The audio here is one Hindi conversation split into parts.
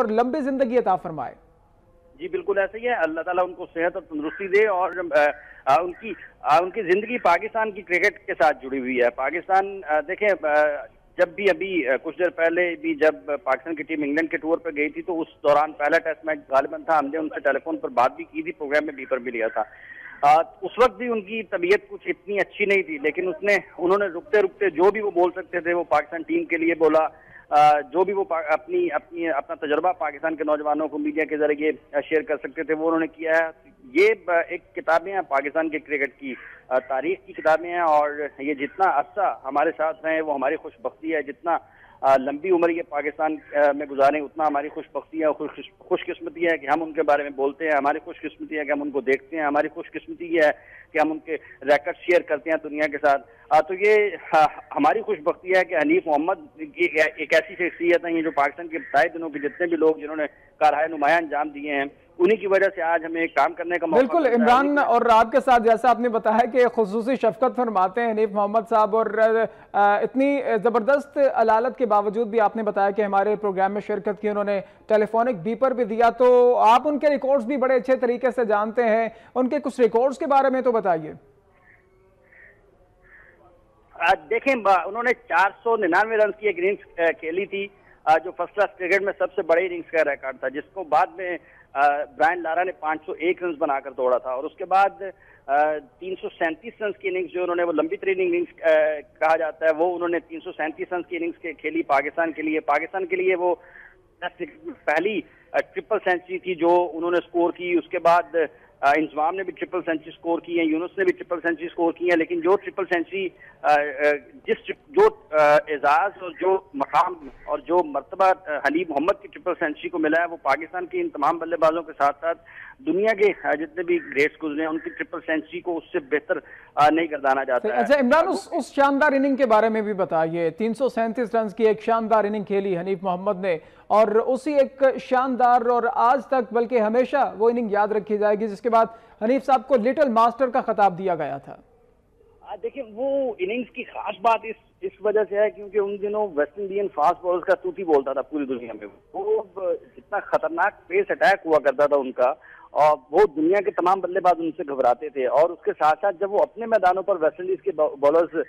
और लंबी ज़िंदगी अता फरमाए। जी बिल्कुल ऐसे ही है। अल्लाह ताला उनको सेहत और तंदुरुस्ती दे और आ, उनकी आ, उनकी ज़िंदगी पाकिस्तान की क्रिकेट के साथ जुड़ी हुई है। पाकिस्तान देखें जब भी अभी कुछ देर पहले भी जब पाकिस्तान की टीम इंग्लैंड के टूर पर गई थी तो उस दौरान पहला टेस्ट मैच गालिबन था। हमने उनसे टेलीफोन पर बात भी की थी प्रोग्राम में भी पर भी लिया था। आ, उस वक्त भी उनकी तबीयत कुछ इतनी अच्छी नहीं थी लेकिन उसने उन्होंने रुकते रुकते जो भी वो बोल सकते थे वो पाकिस्तान टीम के लिए बोला। जो भी वो अपनी अपनी, अपना तजर्बा पाकिस्तान के नौजवानों को मीडिया के ज़रिए शेयर कर सकते थे, वो उन्होंने किया है। ये एक किताबें हैं पाकिस्तान के क्रिकेट की। तारीख की किताबें हैं और ये जितना अरसा हमारे साथ रहे वो हमारी खुशबी है, जितना लंबी उम्र ये पाकिस्तान में गुजारें, उतना हमारी खुशबख्ती है खुश, खुशकिस्मती है कि हम उनके बारे में बोलते हैं, हमारी खुशकिस्मती है कि हम उनको देखते हैं, हमारी खुशकिस्मती है कि हम उनके रिकॉर्ड शेयर करते हैं दुनिया के साथ। तो ये हमारी खुशबख्ती है कि हनीफ मोहम्मद एक ऐसी शख्सियत है जो पाकिस्तान के बताए दिनों के जितने भी लोग जिन्होंने कारहाय नुमाया अंजाम दिए हैं उन्हीं की वजह से आज हमें काम करने का बिल्कुल इमरान और आपके साथ जैसा आपने बताया कि खसूसी शफकत फरमाते हैं हनीफ मोहम्मद साहब और इतनी ज़बरदस्त अलालत के बावजूद भी आपने बताया कि हमारे प्रोग्राम में शिरकत की उन्होंने टेलीफोनिक बीपर भी दिया। तो आप उनके रिकॉर्ड्स भी बड़े अच्छे तरीके से जानते हैं। उनके कुछ रिकॉर्ड्स के बारे में तो बताइए। देखें उन्होंने चार सौ निन्यानवे रन की एक इनिंग्स खेली थी। जो फ़र्स्ट क्लास क्रिकेट में सबसे बड़े इनिंग्स का रिकॉर्ड था जिसको बाद में ब्रायन लारा ने 501 रन बनाकर तोड़ा था और उसके बाद तीन सौ सैंतीस रन की इनिंग्स जो उन्होंने, वो लंबी ट्रेनिंग इनिंग्स कहा जाता है, वो उन्होंने तीन सौ सैंतीस रन की इनिंग्स के खेली पाकिस्तान के लिए। पाकिस्तान के लिए वो पहली ट्रिपल सेंचुरी थी जो उन्होंने स्कोर की। उसके बाद इंजमाम ने भी ट्रिपल सेंचुरी स्कोर की है यूनुस ने भी ट्रिपल सेंचुरी स्कोर की है लेकिन जो ट्रिपल सेंचुरी जिस जो एजाज और जो मकाम और जो मरतबा हनीब मोहम्मद की ट्रिपल सेंचुरी को मिला है वो पाकिस्तान के इन तमाम बल्लेबाजों के साथ साथ दुनिया के जितने भी ग्रेट्स गुजरे हैं उनकी ट्रिपल सेंचुरी को उससे बेहतर नहीं करदाना जाता है। अच्छा इमरान उस, उस शानदार इनिंग के बारे में भी बताइए। तीन सौ सैंतीस रन की एक शानदार इनिंग खेली हनीफ मोहम्मद ने और उसी एक शानदार और आज तक बल्कि हमेशा वो इनिंग याद रखी जाएगी जिसके बाद हनीफ साहब को लिटिल मास्टर का खिताब दिया गया था। देखिए, वो इनिंग्स की खास बात इस इस वजह से है क्योंकि उन दिनों वेस्ट इंडियन फास्ट बॉलर्स का तूती बोलता था पूरी दुनिया में। वो जितना खतरनाक पेस अटैक हुआ करता था उनका और वो दुनिया के तमाम बल्लेबाज उनसे घबराते थे और उसके साथ साथ जब वो अपने मैदानों पर वेस्ट इंडीज के बॉलर्स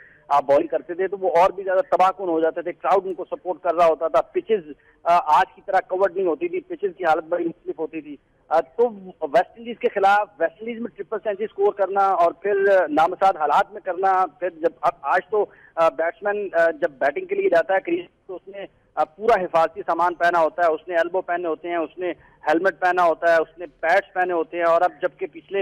बॉलिंग करते थे तो वो और भी ज़्यादा तबाहकुन हो जाते थे। क्राउड उनको सपोर्ट कर रहा होता था। पिचेज आज की तरह कवर्ड नहीं होती थी। पिचेज की हालत बड़ी मुख्तलिफ़ होती थी। तो वेस्ट इंडीज के खिलाफ वेस्ट इंडीज में ट्रिपल सेंचुरी स्कोर करना और फिर नामसाद हालात में करना फिर जब आज तो बैट्समैन जब बैटिंग के लिए जाता है क्रीज तो उसने पूरा हिफाजती सामान पहना होता है उसने एल्बो पहने होते हैं उसने हेलमेट पहना होता है उसने पैड्स पहने होते हैं और अब जबकि पिछले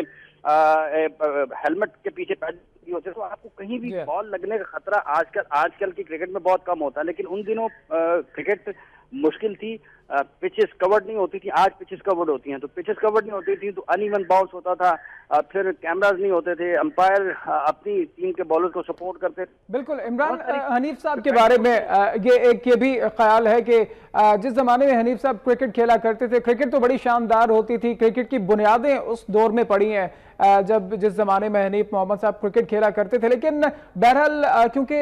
हेलमेट के पीछे पैड होते हैं तो आपको कहीं भी बॉल लगने का खतरा आजकल आजकल की क्रिकेट में बहुत कम होता है लेकिन उन दिनों क्रिकेट मुश्किल थी पिचेस कवर्ड नहीं होती थी आज पिचेस कवर्ड होती हैं। तो पिचेस कवर्ड नहीं होती थी तो अनइवन बाउंस होता था फिर कैमराज नहीं होते थे अंपायर अपनी टीम के बॉलर को सपोर्ट करते बिल्कुल इमरान हनीफ साहब के बारे में ये एक ये भी ख्याल है कि जिस जमाने में हनीफ साहब क्रिकेट खेला करते थे क्रिकेट तो बड़ी शानदार होती थी क्रिकेट की बुनियादें उस दौर में पड़ी हैं। जब जिस जमाने में हनीफ मोहम्मद साहब क्रिकेट खेला करते थे लेकिन बहरहाल क्योंकि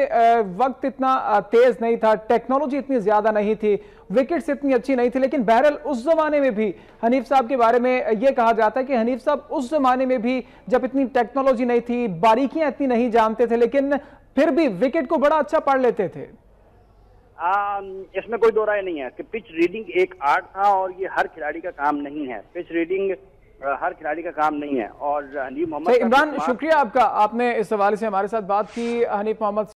वक्त इतना तेज नहीं था टेक्नोलॉजी इतनी ज़्यादा नहीं थी विकेट्स इतनी अच्छी नहीं थी लेकिन बहरहाल उस जमाने में भी हनीफ साहब के बारे में यह कहा जाता है कि हनीफ साहब उस जमाने में भी जब इतनी टेक्नोलॉजी नहीं थी बारीकियाँ इतनी नहीं जानते थे लेकिन फिर भी विकेट को बड़ा अच्छा पढ़ लेते थे। आ, इसमें कोई दो राय नहीं है कि पिच रीडिंग एक आर्ट था और ये हर खिलाड़ी का काम नहीं है। पिच रीडिंग हर खिलाड़ी का काम नहीं है। और हनीफ मोहम्मद इमरान शुक्रिया आपका आपने इस हवाले से हमारे साथ बात की। हनीफ मोहम्मद